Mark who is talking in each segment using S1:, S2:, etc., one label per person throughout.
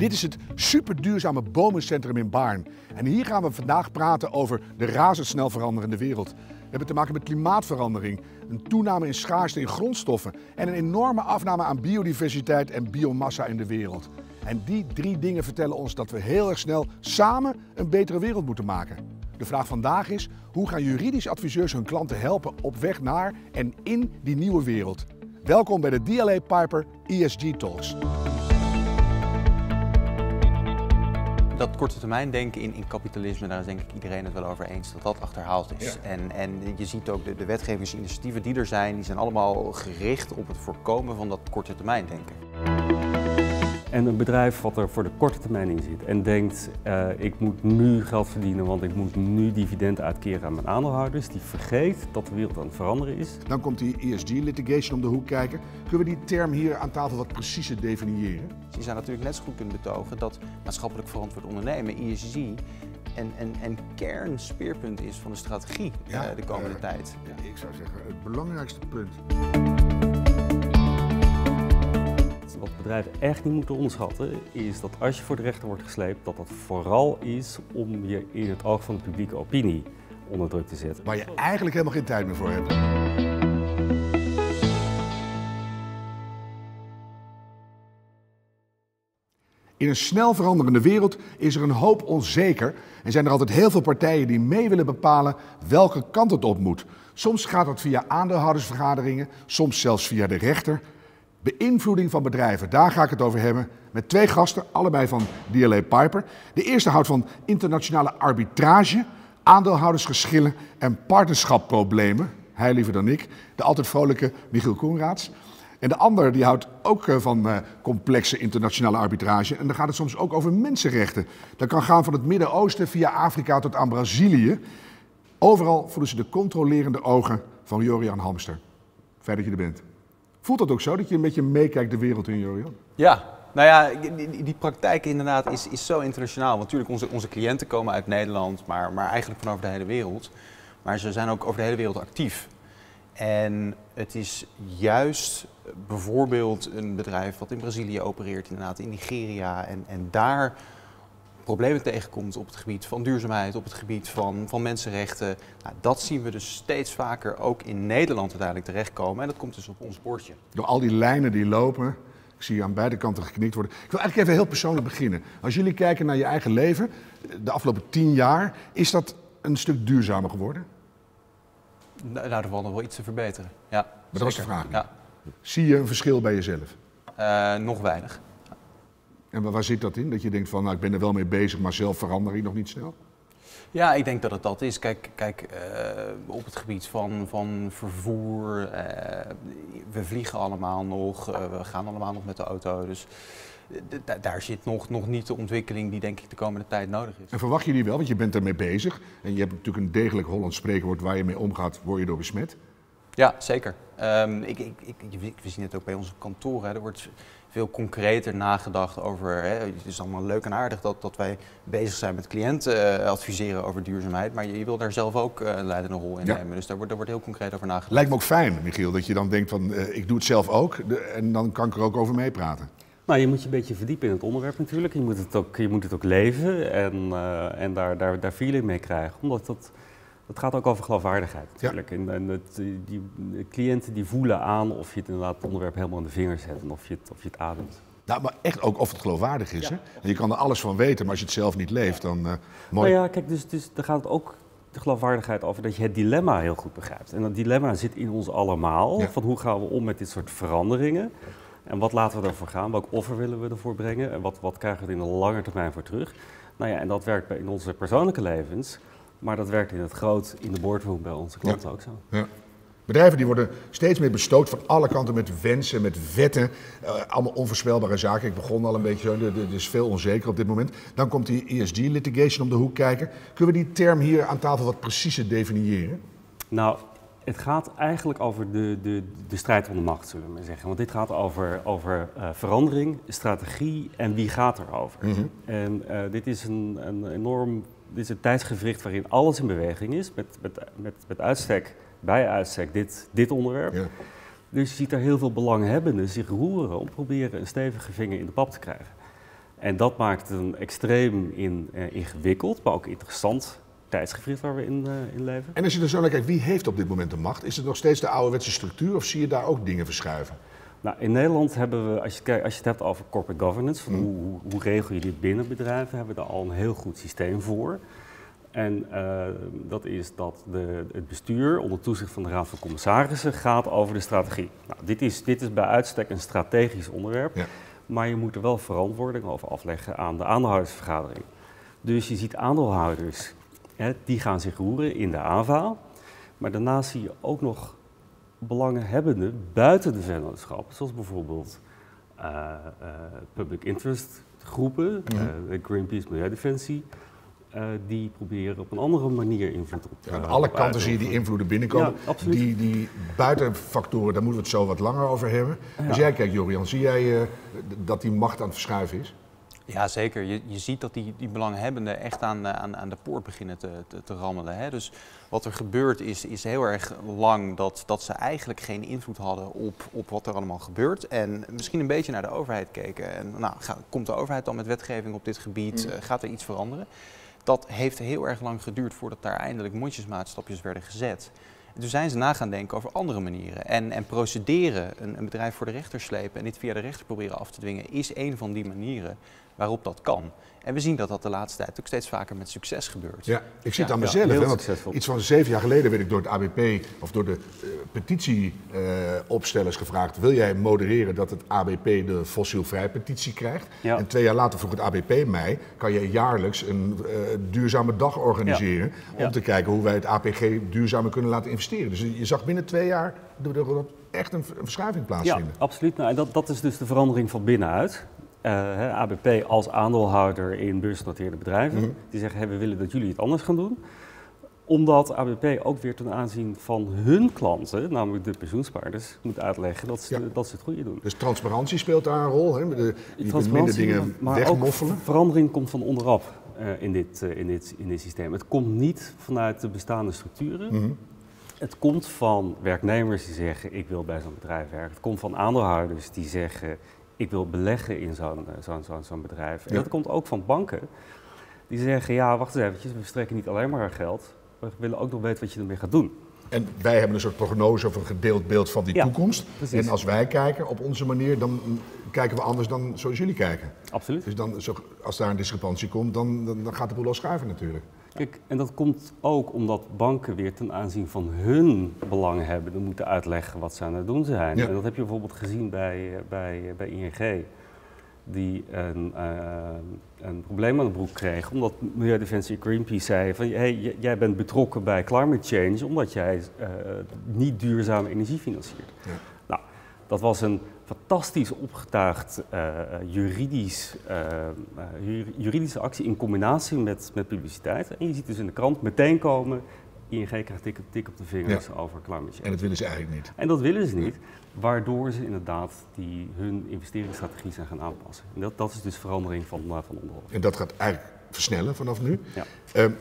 S1: Dit is het super duurzame bomencentrum in Baarn. En hier gaan we vandaag praten over de razendsnel veranderende wereld. We hebben te maken met klimaatverandering, een toename in schaarste in grondstoffen en een enorme afname aan biodiversiteit en biomassa in de wereld. En die drie dingen vertellen ons dat we heel erg snel samen een betere wereld moeten maken. De vraag vandaag is, hoe gaan juridisch adviseurs hun klanten helpen op weg naar en in die nieuwe wereld? Welkom bij de DLA Piper ESG Talks.
S2: Dat korte termijn denken in, in kapitalisme, daar is denk ik iedereen het wel over eens dat dat achterhaald is. En, en je ziet ook de, de wetgevingsinitiatieven die er zijn, die zijn allemaal gericht op het voorkomen van dat korte termijn denken.
S3: En een bedrijf wat er voor de korte termijn in zit en denkt, uh, ik moet nu geld verdienen, want ik moet nu dividend uitkeren aan mijn aandeelhouders, die vergeet dat de wereld aan het veranderen is.
S1: Dan komt die ESG-litigation om de hoek kijken. Kunnen we die term hier aan tafel wat preciezer definiëren?
S2: Je zou natuurlijk net zo goed kunnen betogen dat maatschappelijk verantwoord ondernemen, ESG, en, en, en kernspeerpunt is van de strategie ja, uh, de komende uh, tijd.
S1: Ja, ik zou zeggen, het belangrijkste punt.
S3: Wat bedrijven echt niet moeten onderschatten, is dat als je voor de rechter wordt gesleept, dat dat vooral is om je in het oog van de publieke opinie onder druk te zetten.
S1: Waar je eigenlijk helemaal geen tijd meer voor hebt. In een snel veranderende wereld is er een hoop onzeker en zijn er altijd heel veel partijen die mee willen bepalen welke kant het op moet. Soms gaat dat via aandeelhoudersvergaderingen, soms zelfs via de rechter. Beïnvloeding van bedrijven, daar ga ik het over hebben met twee gasten, allebei van DLA Piper. De eerste houdt van internationale arbitrage, aandeelhoudersgeschillen en partnerschapproblemen. Hij liever dan ik, de altijd vrolijke Michiel Koenraads. En de ander die houdt ook eh, van uh, complexe internationale arbitrage. En dan gaat het soms ook over mensenrechten. Dat kan gaan van het Midden-Oosten via Afrika tot aan Brazilië. Overal voelen ze de controlerende ogen van Jorian Hamster. Fijn dat je er bent. Voelt dat ook zo, dat je een beetje meekijkt de wereld in, Jorian?
S2: Ja, nou ja, die, die praktijk inderdaad is, is zo internationaal. Want natuurlijk, onze, onze cliënten komen uit Nederland, maar, maar eigenlijk van over de hele wereld. Maar ze zijn ook over de hele wereld actief. En het is juist bijvoorbeeld een bedrijf wat in Brazilië opereert, inderdaad in Nigeria. En, en daar problemen tegenkomt op het gebied van duurzaamheid, op het gebied van, van mensenrechten. Nou, dat zien we dus steeds vaker ook in Nederland uiteindelijk terechtkomen. En dat komt dus op ons bordje.
S1: Door al die lijnen die lopen, ik zie je aan beide kanten geknikt worden. Ik wil eigenlijk even heel persoonlijk beginnen. Als jullie kijken naar je eigen leven, de afgelopen tien jaar, is dat een stuk duurzamer geworden?
S2: Nou, er valt nog wel iets te verbeteren. Ja,
S1: maar dat was de vraag. Ja. Zie je een verschil bij jezelf?
S2: Uh, nog weinig.
S1: En waar zit dat in? Dat je denkt van, nou, ik ben er wel mee bezig, maar zelf verander ik nog niet snel?
S2: Ja, ik denk dat het dat is. Kijk, kijk uh, op het gebied van, van vervoer, uh, we vliegen allemaal nog, uh, we gaan allemaal nog met de auto. Dus daar zit nog, nog niet de ontwikkeling die denk ik de komende tijd nodig is.
S1: En verwacht je die wel? Want je bent ermee bezig. En je hebt natuurlijk een degelijk Hollands spreekwoord waar je mee omgaat, word je door besmet.
S2: Ja, zeker. Um, ik, ik, ik, we zien het ook bij onze kantoren. Er wordt veel concreter nagedacht over. Hè, het is allemaal leuk en aardig dat, dat wij bezig zijn met cliënten uh, adviseren over duurzaamheid. Maar je, je wil daar zelf ook uh, een leidende rol in ja. nemen. Dus daar wordt, daar wordt heel concreet over nagedacht.
S1: Lijkt me ook fijn, Michiel, dat je dan denkt van uh, ik doe het zelf ook. De, en dan kan ik er ook over meepraten.
S3: Nou, je moet je een beetje verdiepen in het onderwerp natuurlijk. Je moet het ook, je moet het ook leven en, en daar, daar, daar feeling mee krijgen. Omdat dat het gaat ook over geloofwaardigheid natuurlijk. Ja. En, en het, die, de cliënten die voelen aan of je het inderdaad het onderwerp helemaal in de vingers zet en of je het, of je het ademt.
S1: Nou, maar echt ook of het geloofwaardig is. Ja. Hè? Je kan er alles van weten, maar als je het zelf niet leeft, dan uh, mooi.
S3: Nou ja, kijk, dus, dus daar gaat het ook de geloofwaardigheid over dat je het dilemma heel goed begrijpt. En dat dilemma zit in ons allemaal. Ja. Van hoe gaan we om met dit soort veranderingen? En wat laten we ervoor gaan? Welk offer willen we ervoor brengen? En wat, wat krijgen we er in de lange termijn voor terug? Nou ja, en dat werkt in onze persoonlijke levens. Maar dat werkt in het groot in de boardroom bij onze klanten
S1: ja.
S3: ook zo.
S1: Ja. Bedrijven die worden steeds meer bestookt van alle kanten met wensen, met wetten. Uh, allemaal onvoorspelbare zaken. Ik begon al een beetje zo, er is veel onzeker op dit moment. Dan komt die ESG-litigation om de hoek kijken. Kunnen we die term hier aan tafel wat preciezer definiëren?
S3: Nou, het gaat eigenlijk over de, de, de strijd om de macht, zullen we maar zeggen. Want dit gaat over, over uh, verandering, strategie en wie gaat erover. Mm -hmm. En uh, dit is een, een enorm dit is een tijdsgevricht waarin alles in beweging is, met, met, met, met uitstek, bij uitstek, dit, dit onderwerp. Ja. Dus je ziet daar heel veel belanghebbenden zich roeren om proberen een stevige vinger in de pap te krijgen. En dat maakt het een extreem in, ingewikkeld, maar ook interessant tijdsgevricht waar we in, in leven.
S1: En als je er zo naar kijkt, wie heeft op dit moment de macht? Is het nog steeds de ouderwetse structuur of zie je daar ook dingen verschuiven?
S3: Nou, in Nederland hebben we, als je, kijkt, als je het hebt over corporate governance, mm. hoe, hoe, regel je dit binnen bedrijven, hebben we daar al een heel goed systeem voor. En uh, dat is dat de, het bestuur onder toezicht van de Raad van Commissarissen gaat over de strategie. Nou, dit, is, dit is bij uitstek een strategisch onderwerp, ja. maar je moet er wel verantwoording over afleggen aan de aandeelhoudersvergadering. Dus je ziet aandeelhouders, hè, die gaan zich roeren in de AVA, maar daarnaast zie je ook nog belanghebbenden buiten de vennootschap, zoals bijvoorbeeld uh, uh, public interest groepen, mm Greenpeace Milieudefensie, uh, die proberen op een andere manier invloed op te
S1: ja, Aan alle kanten zie je die invloeden binnenkomen. Ja, die, die buitenfactoren, daar moeten we het zo wat langer over hebben. Ja. Als jij kijkt, Jorian, zie jij dat die macht aan het verschuiven is?
S2: Ja, zeker. Je, je ziet dat die, die belanghebbenden echt aan, aan, aan de poort beginnen te, te, te rammelen. Hè? Dus wat er gebeurt is, is heel erg lang dat, dat ze eigenlijk geen invloed hadden op, op wat er allemaal gebeurt. En misschien een beetje naar de overheid keken. En nou, komt de overheid dan met wetgeving op dit gebied? Mm. gaat er iets veranderen? Dat heeft heel erg lang geduurd voordat daar eindelijk mondjesmaatstapjes werden gezet. En toen zijn ze na gaan denken over andere manieren. En, en procederen, een, een bedrijf voor de rechter slepen en dit via de rechter proberen af te dwingen, is een van die manieren waarop dat kan. En we zien dat dat de laatste tijd ook steeds vaker met succes gebeurt.
S1: Ja, ik zie het aan mezelf. hè, want iets van zeven jaar geleden werd ik door het ABP of door de uh, petitieopstellers gevraagd: wil jij modereren dat het ABP de fossielvrij petitie krijgt? En twee jaar later vroeg het ABP mij: kan je jaarlijks een uh, duurzame dag organiseren om te kijken hoe wij het APG duurzamer kunnen laten investeren? Dus je zag binnen twee jaar er echt een verschuiving plaatsvinden.
S3: Ja, absoluut. Nou, en dat, dat is dus de verandering van binnenuit. Uh, ABP als aandeelhouder in beursgenoteerde bedrijven. Mhm. Die zeggen, hey, we willen dat jullie het anders gaan doen. Omdat ABP ook weer ten aanzien van hun klanten, namelijk de pensioenspaarders, moet uitleggen dat ze, dat ze het goede doen.
S1: Dus transparantie speelt daar een rol, hè? De, je minder dingen maar wegmoffelen.
S3: Ook verandering komt van onderaf uh, in, dit, uh, in, dit, in dit systeem. Het komt niet vanuit de bestaande structuren. Mm -hmm. Het komt van werknemers die zeggen, ik wil bij zo'n bedrijf werken. Het komt van aandeelhouders die zeggen, ik wil beleggen in zo'n eh, zo'n zo'n zo'n bedrijf. En dat komt ook van banken. Die zeggen, ja, wacht eens eventjes, we verstrekken niet alleen maar geld. We willen ook nog weten wat je ermee gaat doen.
S1: En wij hebben een soort prognose of een gedeeld beeld van die ja, toekomst. Precies. En als wij kijken op onze manier, dan kijken we anders dan zoals jullie kijken.
S3: Absoluut.
S1: Dus dan, als daar een discrepantie komt, dan, dan, dan gaat de boel al schuiven natuurlijk.
S3: Kijk, en dat komt ook omdat banken weer ten aanzien van hun belang hebben, dan moeten uitleggen wat ze aan het doen zijn. En dat heb je bijvoorbeeld gezien bij, eh, bij, eh, bij ING, die een, uh, een probleem aan de broek kreeg, omdat Milieudefensie Greenpeace zei van hey, jij bent betrokken bij climate change omdat jij uh, niet duurzame energie financiert. Ja. Nou, dat was een fantastisch opgetuigd uh, juridisch, uh, juridische actie in combinatie met, met publiciteit. En je ziet dus in de krant meteen komen, ING krijgt tik, tik op de vingers ja. over climate change.
S1: En dat willen ze eigenlijk niet.
S3: En dat willen ze niet, waardoor ze inderdaad die, hun investeringsstrategie zijn gaan aanpassen. En dat, dat is dus verandering van, van onderhoud.
S1: En dat gaat eigenlijk versnellen vanaf nu. Ja. Uh,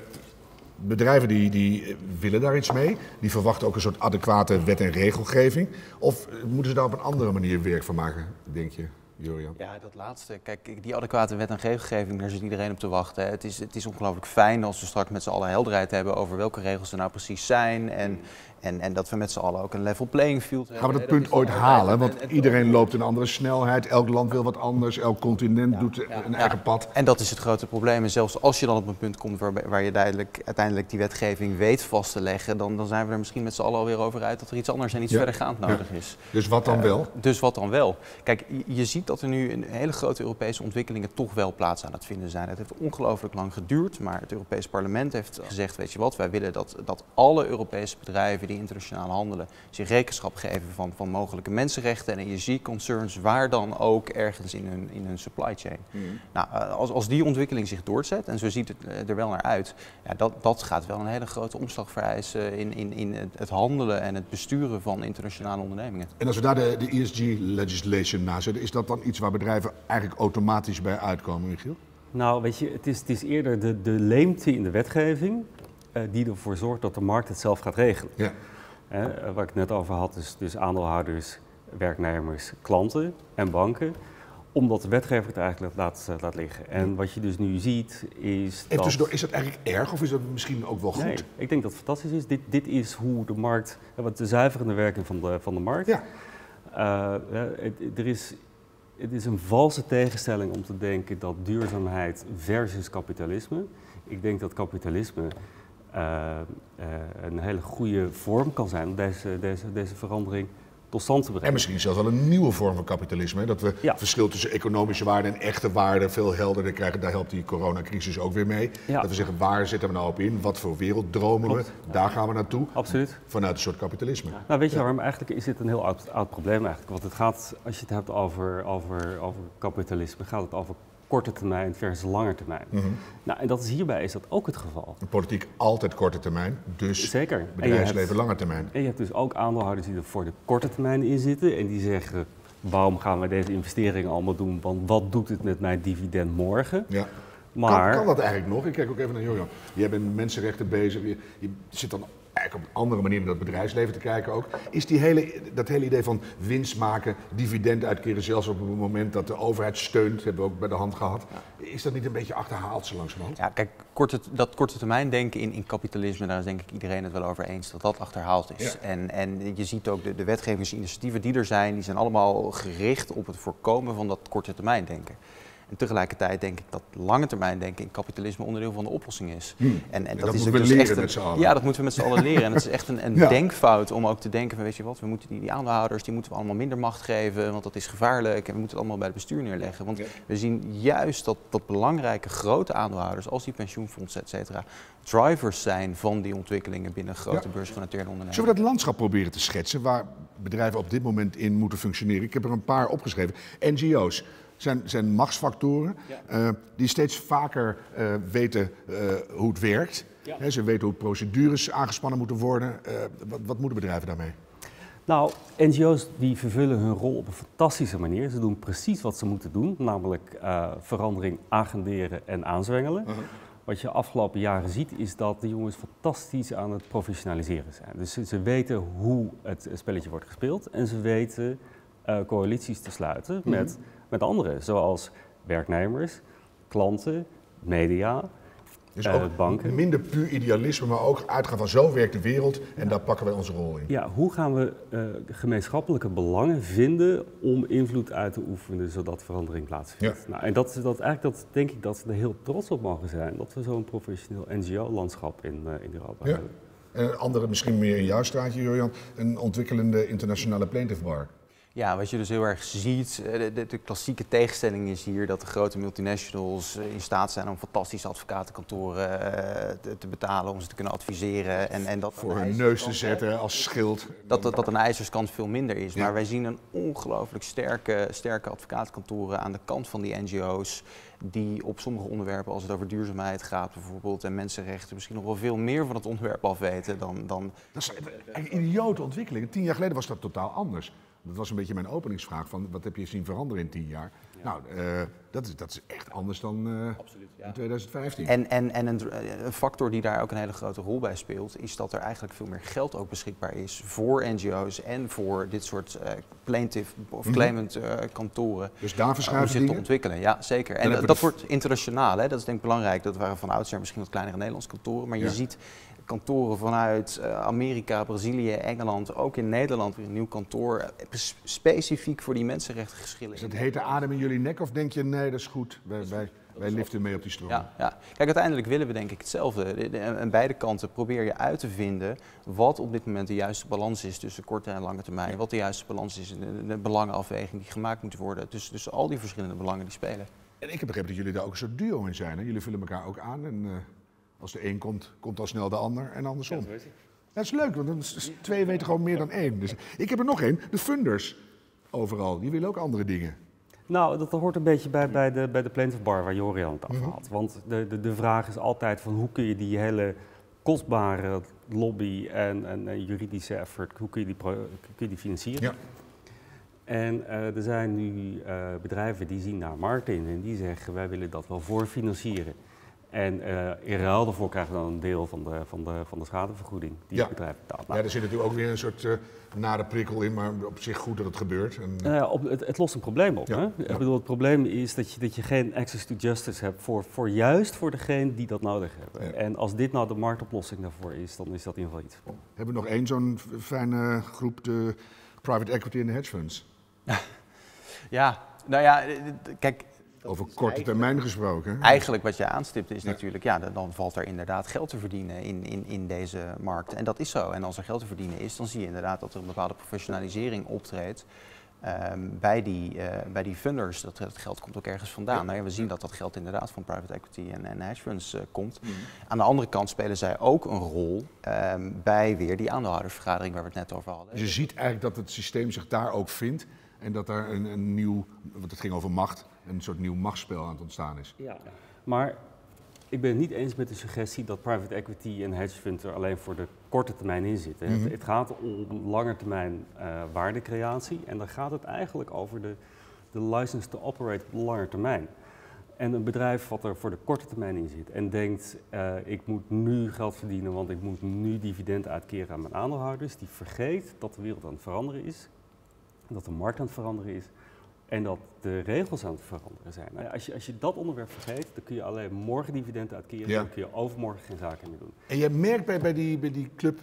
S1: bedrijven die, die willen daar iets mee. Die verwachten ook een soort adequate wet- en regelgeving. Of moeten ze daar op een andere manier werk van maken, denk je? Jorian?
S2: Ja, dat laatste. Kijk, die adequate wet en regelgeving, daar zit iedereen op te wachten. Het is, het is ongelooflijk fijn als we straks met z'n allen helderheid hebben over welke regels er nou precies zijn. En, en, en dat we met z'n allen ook een level playing field hebben.
S1: Gaan we dat punt ooit halen? Want iedereen loopt een andere snelheid. Elk land wil wat anders. Elk continent doet een eigen pad.
S2: En dat is het grote probleem. En zelfs als je dan op een punt komt waar, waar je duidelijk, uiteindelijk die wetgeving weet vast te leggen, dan, dan zijn we er misschien met z'n allen alweer over uit dat er iets anders en iets verdergaand nodig is.
S1: Dus wat dan uh, wel?
S2: Dus wat dan wel? Kijk, je ziet dat er nu een hele grote Europese ontwikkelingen toch wel plaats aan het vinden zijn. Het heeft ongelooflijk lang geduurd, maar het Europees Parlement heeft gezegd, weet je wat, wij willen dat, dat alle Europese bedrijven die internationaal handelen zich rekenschap geven van, van mogelijke mensenrechten en energieconcerns, waar dan ook ergens in hun, in hun supply chain. Mm. Nou, eh, als, als die ontwikkeling zich doorzet, en zo ziet het eh, er wel naar uit, ja, dat, dat gaat wel een hele grote omslag vereisen in, in, in het handelen en het besturen van internationale ondernemingen.
S1: En als we daar de, de ESG-legislation na zetten, is dat dan iets waar bedrijven eigenlijk automatisch bij uitkomen, Michiel?
S3: Nou, weet je, het is, het is eerder de, de leemte in de wetgeving die ervoor zorgt dat de markt het zelf gaat regelen. Ja. Uh, waar ik het net over had, is dus aandeelhouders, werknemers, klanten en banken. Omdat de wetgever het eigenlijk laat, liggen. En wat je dus nu ziet is.
S1: Even tussendoor, is dat eigenlijk erg of is dat misschien ook wel goed?
S3: Nee, ik denk dat het fantastisch is. Dit, dit is hoe de markt, wat de zuiverende werking van de, van de markt.
S1: Ja.
S3: Uh, er is, het is een valse tegenstelling om te denken dat duurzaamheid versus kapitalisme. Ik denk dat kapitalisme een hele goede vorm kan zijn om deze, deze, deze verandering tot stand te brengen.
S1: En misschien zelfs wel een nieuwe vorm van kapitalisme. Hè? Dat we het verschil tussen economische waarde en echte waarde veel helderder krijgen. Daar helpt die coronacrisis ook weer mee. Dat we zeggen, waar zitten we nou op in? Wat voor wereld dromen we? Daar gaan we naartoe.
S3: Absoluut.
S1: Vanuit een soort kapitalisme.
S3: Nou, weet je waarom? Eigenlijk is dit een heel oud, oud probleem eigenlijk. Want het gaat, als je het hebt over, over, over kapitalisme, gaat het over korte termijn versus lange termijn.
S1: Mhm.
S3: Nou, en dat is hierbij is dat ook het geval.
S1: De politiek altijd korte termijn, dus
S3: Zeker.
S1: bedrijfsleven lange termijn.
S3: En je hebt dus ook aandeelhouders die er voor de korte termijn in zitten en die zeggen, waarom gaan we deze investeringen allemaal doen, want wat doet het met mijn dividend morgen?
S1: Ja.
S3: Maar,
S1: kan, kan, dat eigenlijk nog? Ik kijk ook even naar Jojo. Jij bent mensenrechten bezig. Je, je zit dan eigenlijk op een andere manier naar het bedrijfsleven te kijken ook. Is die hele, dat hele idee van winst maken, dividend uitkeren, zelfs op het moment dat de overheid steunt, hebben we ook bij de hand gehad. Is dat niet een beetje achterhaald zo langzamerhand?
S2: Ja, kijk, korte, dat korte termijn denken in, in kapitalisme, daar is denk ik iedereen het wel over eens dat dat achterhaald is. En, en je ziet ook de, de wetgevingsinitiatieven die er zijn, die zijn allemaal gericht op het voorkomen van dat korte termijn denken. En tegelijkertijd denk ik dat lange termijn denken in kapitalisme onderdeel van de oplossing is.
S1: Hmm.
S2: En, en,
S1: dat,
S2: dat,
S1: is we
S2: dus
S1: leren
S2: echt een,
S1: met z'n allen.
S2: Ja, dat moeten we met z'n allen leren. En het is echt een, een
S1: Ja.
S2: denkfout om ook te denken van weet je wat, we moeten die, die aandeelhouders, die moeten we allemaal minder macht geven, want dat is gevaarlijk en we moeten het allemaal bij het bestuur neerleggen. Want
S1: Ja.
S2: we zien juist dat, dat belangrijke grote aandeelhouders, als die pensioenfondsen, et cetera, drivers zijn van die ontwikkelingen binnen grote
S1: Ja.
S2: beursgenoteerde ondernemingen.
S1: Zullen we dat landschap proberen te schetsen waar bedrijven op dit moment in moeten functioneren? Ik heb er een paar opgeschreven. NGO's zijn, zijn machtsfactoren eh, die steeds vaker eh, weten eh, hoe het werkt. Hè, ze weten hoe procedures aangespannen moeten worden. Eh, wat, wat moeten bedrijven daarmee?
S3: Nou, NGO's die vervullen hun rol op een fantastische manier. Ze doen precies wat ze moeten doen, namelijk eh, verandering agenderen en aanzwengelen. Wat je afgelopen jaren ziet is dat de jongens fantastisch aan het professionaliseren zijn. Dus ze, ze weten hoe het spelletje wordt gespeeld en ze weten eh, coalities te sluiten met, met anderen, zoals werknemers, klanten, media.
S1: Dus
S3: Eh, banken.
S1: minder puur idealisme, maar ook uitgaan van zo werkt de wereld en daar pakken wij onze rol in.
S3: Ja, hoe gaan we eh, gemeenschappelijke belangen vinden om invloed uit te oefenen zodat verandering plaatsvindt? Nou, en dat, is- dat, eigenlijk dat denk ik dat we er heel trots op mogen zijn, dat we zo'n professioneel NGO-landschap in, eh, in Europa
S1: Ja.
S3: hebben.
S1: En een andere, misschien meer in jouw straatje, Jurjan, een ontwikkelende internationale plaintiff bar.
S2: Ja, wat je dus heel erg ziet, eh, de, de, de klassieke tegenstelling is hier dat de grote multinationals eh, in staat zijn om fantastische advocatenkantoren eh, te, te betalen om ze te kunnen adviseren. En, en dat
S1: Voor hun neus te zetten als schild.
S2: Dat, dat, dat aan de ijzerskant veel minder is.
S1: Ja.
S2: Maar wij zien een ongelooflijk sterke, sterke advocatenkantoren aan de kant van die NGO's. Die op sommige onderwerpen, als het over duurzaamheid gaat bijvoorbeeld en mensenrechten, misschien nog wel veel meer van het onderwerp afweten dan, dan
S1: Dat is een idiote ontwikkeling. Tien jaar geleden was dat totaal anders. Dat was een beetje mijn openingsvraag van wat heb je zien veranderen in tien jaar? Nou, eh, dat, is, dat is echt anders dan eh, in 2015.
S2: En, en, en een, een factor die daar ook een hele grote rol bij speelt, is dat er eigenlijk veel meer geld ook beschikbaar is voor NGO's en voor dit soort eh, plaintiff of claimant eh, kantoren.
S1: dus daar
S2: Om
S1: verschuiven
S2: zich te
S1: dingen.
S2: ontwikkelen, ja zeker. En dat, wordt internationaal, hè? dat is denk ik belangrijk. Dat waren van oudsher misschien wat kleinere Nederlandse kantoren, maar je
S1: Ja.
S2: ziet kantoren vanuit eh, Amerika, Brazilië, Engeland, ook in Nederland weer een nieuw kantoor, eh, sp- specifiek voor die mensenrechtengeschillen.
S1: Is het hete adem in jullie nek of denk je nee, dat is goed, wij, wij, wij liften mee op die stroom?
S2: Ja, ja. Kijk, uiteindelijk willen we denk ik hetzelfde. De- de- Aan beide kanten probeer je uit te vinden wat op dit moment de juiste balans is tussen korte en lange termijn. Wat de juiste balans is in de, de belangenafweging die gemaakt moet worden. Dus, dus al die verschillende belangen die spelen.
S1: En ik heb begrepen dat jullie daar ook een soort duo in zijn. Hè? Jullie vullen elkaar ook aan en eh, als de een komt, komt al snel de ander en andersom. Dat is leuk, want dan is, is- twee weten gewoon meer dan één. Dus, ik heb er nog één, de funders overal. Die willen ook andere dingen.
S3: Nou, dat hoort een beetje bij, bij, de, bij de Plaintiff Bar waar Jorian het over had. Want de, de, de vraag is altijd van hoe kun je die hele kostbare lobby en, en, en juridische effort, hoe kun je die, pro- kun je die financieren?
S1: Ja.
S3: En eh, er zijn nu eh, bedrijven die zien daar markt in en die zeggen wij willen dat wel voorfinancieren. En uh, in ruil daarvoor krijgen we dan een deel van de, van de, van de schadevergoeding die
S1: ja.
S3: het bedrijf betaalt.
S1: Nou, ja, er zit natuurlijk ook weer een soort uh, nare prikkel in, maar op zich goed dat het gebeurt. En...
S3: Uh, op, het, het, lost een probleem op. Ja. Hè? Ik bedoel, het probleem is dat je, dat je geen access to justice hebt voor, voor juist voor degene die dat nodig hebben. En als dit nou de marktoplossing daarvoor is, dan is dat in ieder geval iets.
S1: Hebben we nog één zo'n fijne groep, de private equity en de hedge funds?
S2: ja, nou ja, kijk,
S1: over korte termijn gesproken.
S2: Eigenlijk wat je aanstipt is natuurlijk, ja, dan valt er inderdaad geld te verdienen in, in, in deze markt. En dat is zo. En als er geld te verdienen is, dan zie je inderdaad dat er een bepaalde professionalisering optreedt. Um, bij, die, uh, bij die funders, dat, dat, geld komt ook ergens vandaan. Ja. Nou ja, we zien dat dat geld inderdaad van private equity en, en hedge funds uh, komt. Mm. Aan de andere kant spelen zij ook een rol um, bij weer die aandeelhoudersvergadering waar we het net over hadden.
S1: Dus je ziet eigenlijk dat het systeem zich daar ook vindt en dat daar een, een nieuw, want het ging over macht, een soort nieuw machtsspel aan het ontstaan is.
S3: Ja, maar ik ben het niet eens met de suggestie dat private equity en hedge funds er alleen voor de korte termijn in zitten. Mm -hmm. het, het, gaat om lange termijn uh, waardecreatie en dan gaat het eigenlijk over de, de license to operate op de lange termijn. En een bedrijf wat er voor de korte termijn in zit en denkt, uh, ik moet nu geld verdienen, want ik moet nu dividend uitkeren aan mijn aandeelhouders, die vergeet dat de wereld aan het veranderen is, dat de markt aan het veranderen is en dat de regels aan het veranderen zijn. Nou als, je, als je dat onderwerp vergeet, dan kun je alleen morgen dividend uitkeren ja. en dan kun je overmorgen geen zaken meer doen.
S1: En je merkt bij, bij die, bij die club,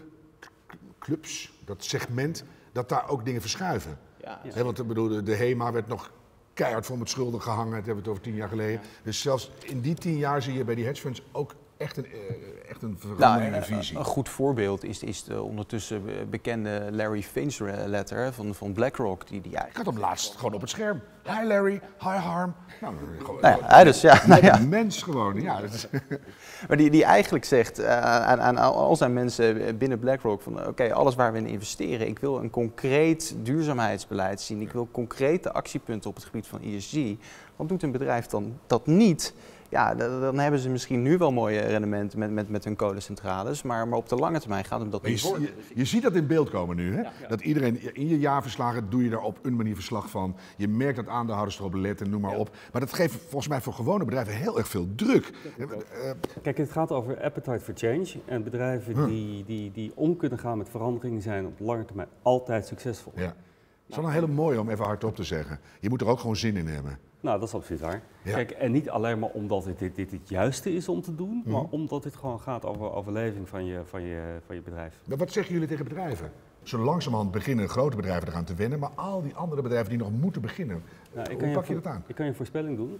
S1: clubs, dat segment, dat daar ook dingen verschuiven. Ja. He, want ik bedoel, de, de HEMA werd nog keihard voor met schulden gehangen, dat hebben we het over tien jaar geleden. Ja. Dus zelfs in die tien jaar zie je bij die hedge funds ook echt een, uh, echt een verandering
S2: nou,
S1: in visie.
S2: Een goed voorbeeld is, is de ondertussen bekende Larry Finch letter van, van BlackRock. Die, die
S1: eigenlijk... Ik had hem laatst gewoon op het scherm. Hi Larry, hi Harm.
S2: Nou, gewoon, nou ja, hij dus, ja.
S1: Nou ja. Een mens gewoon, ja.
S2: maar die, die eigenlijk zegt uh, aan, aan al zijn mensen binnen BlackRock van oké, okay, alles waar we in investeren, ik wil een concreet duurzaamheidsbeleid zien. Ik wil concrete actiepunten op het gebied van ESG. Want doet een bedrijf dan dat niet, ja, dan hebben ze misschien nu wel mooie rendementen met, met, met hun kolencentrales, maar, maar op de lange termijn gaat hem dat niet
S1: je. Je, je, ziet dat in beeld komen nu, hè? Ja, ja. Dat iedereen in je jaarverslagen doe je daar op een manier verslag van. Je merkt dat aandeelhouders erop letten, noem maar ja. op. Maar dat geeft volgens mij voor gewone bedrijven heel erg veel druk.
S3: Uh, Kijk, het gaat over appetite for change. En bedrijven huh. die, die, die om kunnen gaan met veranderingen zijn op lange termijn altijd succesvol.
S1: Ja. Dat is wel een hele mooie om even hardop te zeggen. Je moet er ook gewoon zin in hebben.
S3: Nou, dat is absoluut waar. Ja. Kijk, en niet alleen maar omdat dit, dit, dit het juiste is om te doen, mm -hmm. maar omdat dit gewoon gaat over overleving van je, van je, van je bedrijf.
S1: Maar wat zeggen jullie tegen bedrijven? Zo langzamerhand beginnen grote bedrijven eraan te wennen, maar al die andere bedrijven die nog moeten beginnen, nou, hoe pak je, je dat aan?
S3: Ik kan je een voorspelling doen.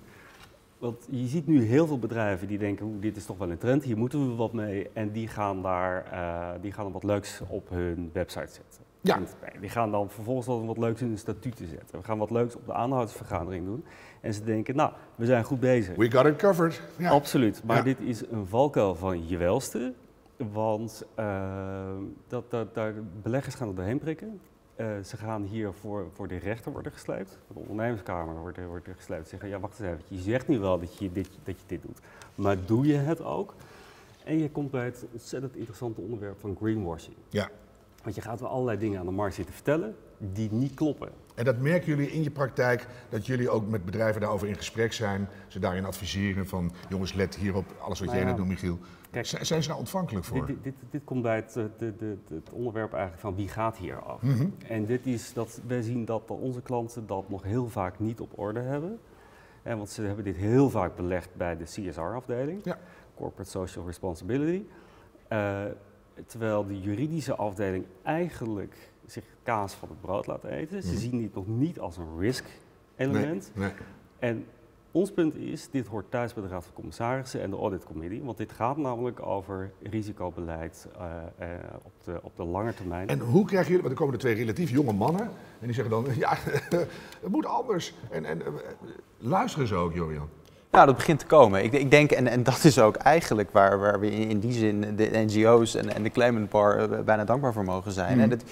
S3: Want je ziet nu heel veel bedrijven die denken, dit is toch wel een trend, hier moeten we wat mee. En die gaan daar uh, die gaan wat leuks op hun website zetten.
S1: Ja.
S3: Die gaan dan vervolgens wat leuks in de statuten zetten. We gaan wat leuks op de aanhoudersvergadering doen. En ze denken, nou, we zijn goed bezig.
S1: We got it covered.
S3: Ja. Absoluut. Maar ja. dit is een valkuil van je welste. Want uh, dat, dat, daar, beleggers gaan er doorheen prikken. Uh, ze gaan hier voor, voor de rechter worden gesleept. De ondernemerskamer wordt, wordt gesleept. Ze zeggen, ja, wacht eens even. Je zegt nu wel dat je, dit, dat je dit doet. Maar doe je het ook? En je komt bij het ontzettend interessante onderwerp van greenwashing.
S1: Ja.
S3: Want je gaat wel allerlei dingen aan de markt zitten vertellen die niet kloppen.
S1: En dat merken jullie in je praktijk, dat jullie ook met bedrijven daarover in gesprek zijn, ze daarin adviseren van jongens let hierop, alles wat nou jij net doet Michiel. Kijk, zijn ze daar ontvankelijk voor?
S3: Dit, dit, dit komt bij het, de, de, het, onderwerp eigenlijk van wie gaat hier af. Mm -hmm. En dit is dat wij zien dat onze klanten dat nog heel vaak niet op orde hebben. En want ze hebben dit heel vaak belegd bij de CSR-afdeling,
S1: ja.
S3: Corporate Social Responsibility. Uh, terwijl de juridische afdeling eigenlijk zich kaas van het brood laat eten. Ze mm. zien dit nog niet als een risk-element.
S1: Nee, nee.
S3: En ons punt is, dit hoort thuis bij de Raad van Commissarissen en de Audit Committee. Want dit gaat namelijk over risicobeleid uh, uh, op, de, op de lange termijn.
S1: En hoe krijgen jullie, want er komen er twee relatief jonge mannen. En die zeggen dan, ja, het moet anders. En, en uh, luisteren ze ook, Jorian?
S2: Nou, dat begint te komen. Ik, ik denk, en, en, dat is ook eigenlijk waar, waar we in die zin de NGO's en, en de claimant bar bijna dankbaar voor mogen zijn. Mm. Dat,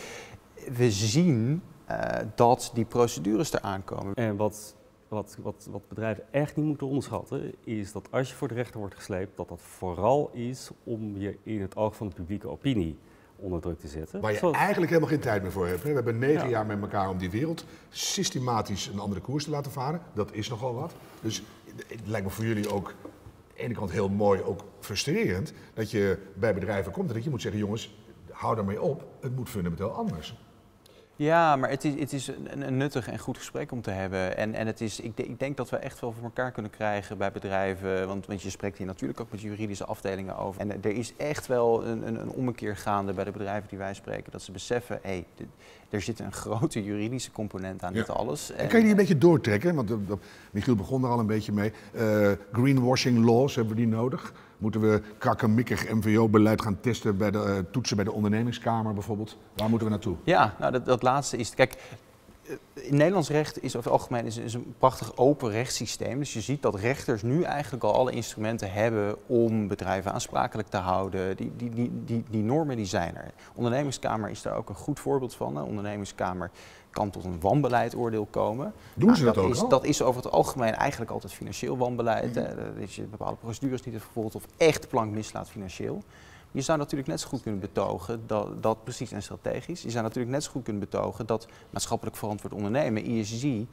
S2: we zien uh, dat die procedures eraan komen.
S3: En wat, wat, wat, wat bedrijven echt niet moeten onderschatten, is dat als je voor de rechter wordt gesleept, dat dat vooral is om je in het oog van de publieke opinie onder druk te zetten.
S1: Waar je Zoals... eigenlijk helemaal geen tijd meer voor hebt. We hebben negen ja. jaar met elkaar om die wereld systematisch een andere koers te laten varen. Dat is nogal wat. Dus het lijkt me voor jullie ook de ene kant heel mooi, ook frustrerend, dat je bij bedrijven komt en dat je moet zeggen, jongens, hou daarmee op, het moet fundamenteel anders.
S2: Ja, maar het is, het is een, een, nuttig en goed gesprek om te hebben. En, en het is, ik, ik, denk dat we echt wel voor elkaar kunnen krijgen bij bedrijven. Want, want je spreekt hier natuurlijk ook met juridische afdelingen over. En er is echt wel een, een, een ommekeer gaande bij de bedrijven die wij spreken. Dat ze beseffen, hé, hey, er zit een grote juridische component aan dit alles.
S1: En, kan je die een beetje doortrekken? Want uh, Michiel begon er al een beetje mee. Uh, greenwashing laws, hebben we die nodig? Moeten we krakkemikkig MVO-beleid gaan testen bij de uh, toetsen bij de ondernemingskamer bijvoorbeeld? Waar moeten we naartoe?
S2: Ja, nou dat, dat laatste is. Kijk, in Nederlands recht is over het algemeen is, is, een prachtig open rechtssysteem. Dus je ziet dat rechters nu eigenlijk al alle instrumenten hebben om bedrijven aansprakelijk te houden. Die, die, die, die, die normen die zijn er. Ondernemingskamer is daar ook een goed voorbeeld van. De ondernemingskamer kan tot een wanbeleidoordeel komen.
S1: Doen nou, ze dat, dat
S2: ook
S1: is,
S2: Dat is over het algemeen eigenlijk altijd financieel wanbeleid. Mm -hmm. Dat je bepaalde procedures niet hebt gevolgd of echt de plank mislaat financieel. Je zou natuurlijk net zo goed kunnen betogen dat, dat precies en strategisch. Je zou natuurlijk net zo goed kunnen betogen dat maatschappelijk verantwoord ondernemen, ESG, een,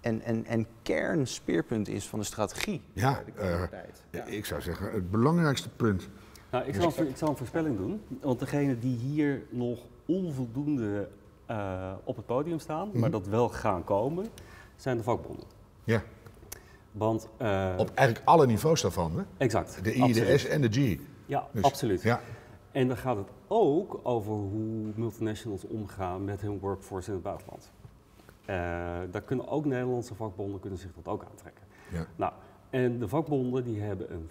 S2: een, een kernspeerpunt is van de strategie.
S1: Ja, uh, ja, ik zou zeggen het belangrijkste punt.
S3: Nou, ik, zal een, ik zal een voorspelling doen, want degene die hier nog onvoldoende uh, op het podium staan, maar dat wel gaan komen, zijn de vakbonden.
S1: Ja.
S3: Want, uh,
S1: op eigenlijk alle niveaus daarvan, hè?
S3: Exact.
S1: De IDS en de G.
S3: Ja, dus, absoluut. Ja. En dan gaat het ook over hoe multinationals omgaan met hun workforce in het buitenland. Uh, daar kunnen ook Nederlandse vakbonden kunnen zich dat ook aantrekken.
S1: Ja.
S3: Nou, en de vakbonden die hebben een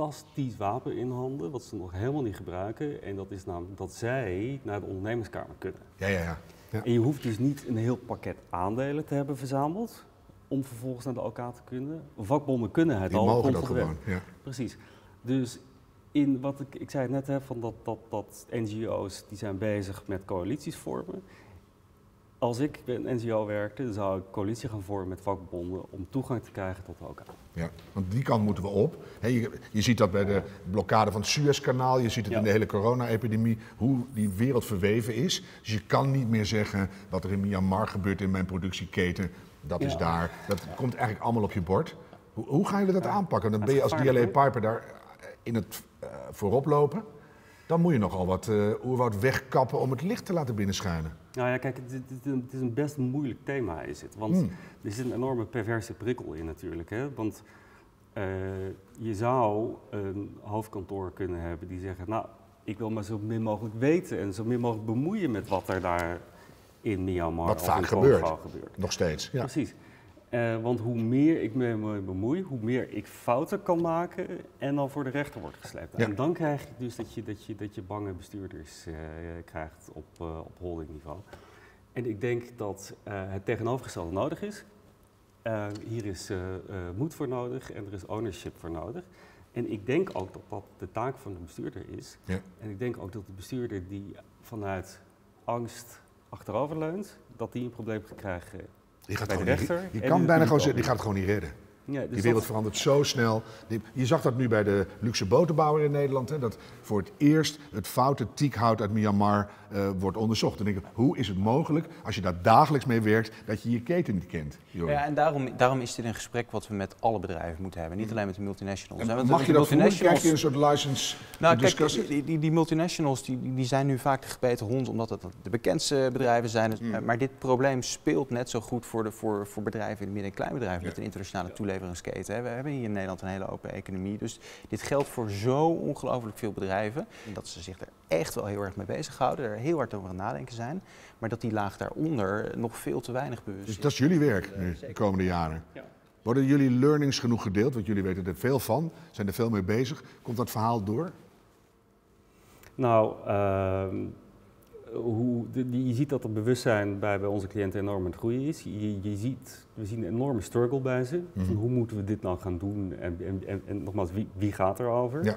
S3: fantastisch wapen in handen, wat ze nog helemaal niet gebruiken. En dat is namelijk dat zij naar de ondernemerskamer kunnen.
S1: Ja, ja, ja. ja.
S3: En je hoeft dus niet een heel pakket aandelen te hebben verzameld om vervolgens naar de OK te kunnen. Vakbonden kunnen het
S1: Die
S3: al.
S1: mogen dat gewoon, ja.
S3: Precies. Dus in wat ik, ik zei het net, hè, van dat, dat, dat NGO's die zijn bezig met coalities vormen. Als ik bij een NGO werkte, zou ik coalitie gaan vormen met vakbonden om toegang te krijgen tot OK.
S1: Ja, want die kant moeten we op. He, je, je, ziet dat bij de blokkade van het Suezkanaal, je ziet het ja. in de hele corona-epidemie, hoe die wereld verweven is. Dus je kan niet meer zeggen wat er in Myanmar gebeurt in mijn productieketen, dat ja. is daar. Dat komt eigenlijk allemaal op je bord. Hoe, hoe gaan jullie dat aanpakken? Dan ben je als DLA Piper daar in het uh, voorop lopen, dan moet je nogal wat uh, oerwoud wegkappen om het licht te laten binnenschijnen.
S3: Nou ja, kijk, het, het, het is een best moeilijk thema is het. Want hmm. er zit een enorme perverse prikkel in natuurlijk. Hè? Want uh, je zou een hoofdkantoor kunnen hebben die zeggen, nou, ik wil maar zo min mogelijk weten en zo min mogelijk bemoeien met wat er daar in Myanmar
S1: wat
S3: of
S1: vaak
S3: in
S1: gebeurt.
S3: gebeurt.
S1: Nog steeds, ja.
S3: Precies. Uh, want hoe meer ik me mee bemoei, hoe meer ik fouten kan maken en dan voor de rechter wordt gesleept.
S1: Ja.
S3: En dan krijg je dus dat je, dat je, dat je bange bestuurders uh, krijgt op, uh, op holdingniveau. En ik denk dat het tegenovergestelde nodig is. hier is moed voor nodig en er is ownership voor nodig. En ik denk ook dat dat de taak van de bestuurder is.
S1: Ja.
S3: En ik denk ook dat de bestuurder die vanuit angst achteroverleunt, dat die een probleem gaat krijgen
S1: die gaat
S3: bij de rechter.
S1: Niet, je kan bijna gewoon die gaat het gewoon niet redden.
S3: Ja, dus
S1: die wereld verandert zo snel. Die, je zag dat nu bij de luxe botenbouwer in Nederland. Hè, dat voor het eerst het foute tiekhout uit Myanmar uh, wordt onderzocht. En denk ik, hoe is het mogelijk, als je daar dagelijks mee werkt, dat je je keten niet kent?
S2: Ja, en daarom, daarom is dit een gesprek wat we met alle bedrijven moeten hebben. Niet alleen met de multinationals.
S1: En mag je dat voelen? Krijg je een soort license
S2: nou, kijk, die, die, die, multinationals die, die zijn nu vaak de gebeten hond, omdat het de bekendste bedrijven zijn. Mm. Maar dit probleem speelt net zo goed voor, de, voor, voor bedrijven in de midden- en kleinbedrijven ja. met een internationale toeleveringsketen. We hebben hier in Nederland een hele open economie. Dus dit geldt voor zo ongelooflijk veel bedrijven. Dat ze zich er echt wel heel erg mee bezighouden, er heel hard over aan het nadenken zijn. Maar dat die laag daaronder nog veel te weinig bewust
S1: Dus
S2: is.
S1: dat is jullie werk nu, de komende jaren?
S3: Ja.
S1: Worden jullie learnings genoeg gedeeld? Want jullie weten er veel van, zijn er veel mee bezig. Komt dat verhaal door?
S3: Nou, uh, hoe, de, je ziet dat het bewustzijn bij, bij onze cliënten enorm aan het groeien is. Je, je ziet, we zien een enorme struggle bij ze.
S1: Mhm.
S3: Van hoe moeten we dit nou gaan doen? En, en, en, en nogmaals, wie, wie gaat erover?
S1: Ja.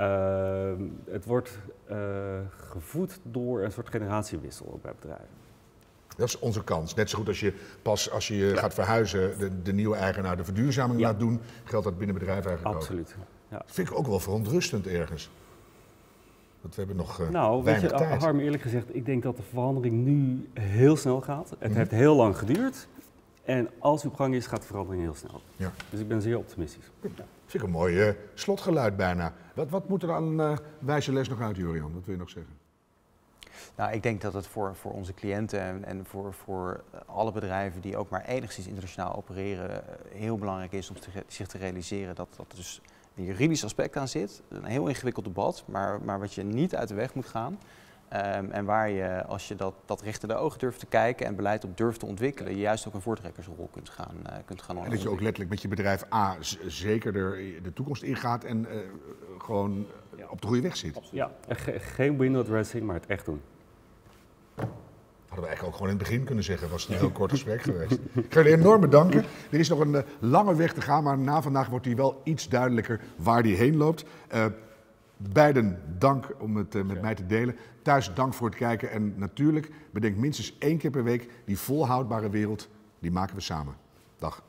S3: Uh, het wordt uh, gevoed door een soort generatiewissel ook bij bedrijven.
S1: Dat is onze kans. Net zo goed als je pas als je ja. gaat verhuizen de, de, nieuwe eigenaar de verduurzaming
S3: Ja.
S1: laat doen, geldt dat binnen bedrijven eigenlijk ook.
S3: Absoluut. Ja.
S1: Dat vind ik ook wel verontrustend ergens. Want we hebben nog uh,
S3: Nou, weet je,
S1: tijd.
S3: Harm, eerlijk gezegd, ik denk dat de verandering nu heel snel gaat. Het
S1: Mhm.
S3: heeft heel lang geduurd. En als hij op gang is, gaat de verandering heel snel.
S1: Ja.
S3: Dus ik ben zeer optimistisch.
S1: Dat vind ik een mooi eh, slotgeluid bijna. Wat, wat moet er aan eh wijze les nog uit, Jorian? Wat wil je nog zeggen?
S2: Nou, ik denk dat het voor, voor onze cliënten en, en voor, voor alle bedrijven die ook maar enigszins internationaal opereren, eh, heel belangrijk is om te, zich te realiseren dat, dat er dus een juridisch aspect aan zit. Een heel ingewikkeld debat, maar, maar wat je niet uit de weg moet gaan. Ehm, en waar je, als je dat, dat recht in de ogen durft te kijken en beleid op durft te ontwikkelen, je juist ook een voortrekkersrol kunt gaan, uh, kunt gaan
S1: En dat je ook letterlijk met je bedrijf A zeker er de toekomst ingaat en eh, gewoon op de goede weg zit.
S3: Ja, en ge- geen window dressing, maar het echt doen.
S1: Hadden we eigenlijk ook gewoon in het begin kunnen zeggen, was het een heel kort gesprek geweest. Ik ga jullie enorm bedanken. Er is nog een eh, lange weg te gaan, maar na vandaag wordt hij wel iets duidelijker waar die heen loopt. Beiden dank om het eh, met mij te delen. Thuis dank voor het kijken. En natuurlijk, bedenk minstens één keer per week die volhoudbare wereld, die maken we samen. Dag.